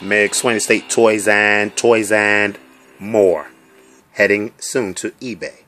McSwain Estate Toys and Toys and more. Heading soon to eBay.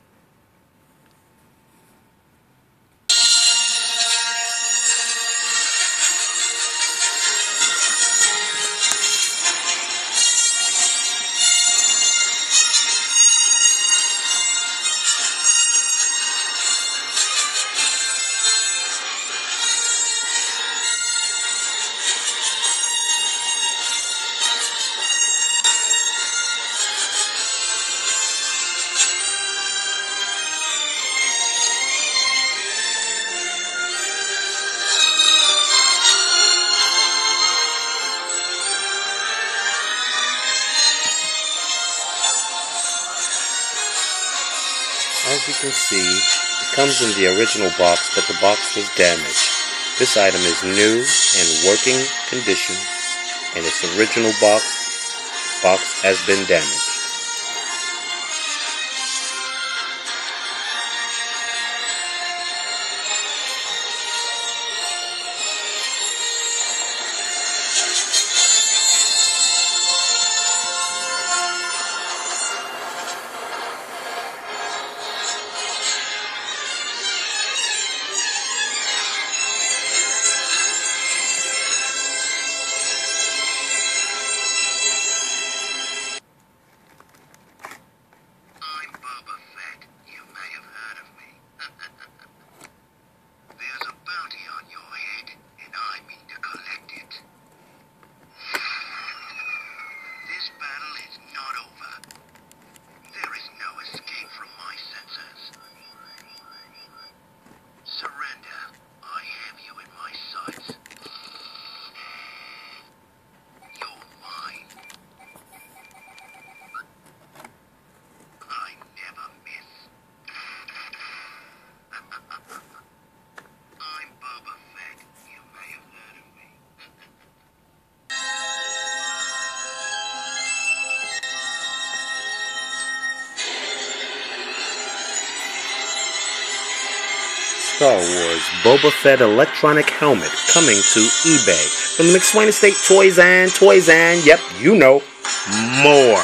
As you can see, it comes in the original box, but the box was damaged. This item is new and working condition, and its original box box has been damaged. Star Wars Boba Fett electronic helmet coming to eBay from the McSwain Estate Toys and Toys and, yep, you know, more.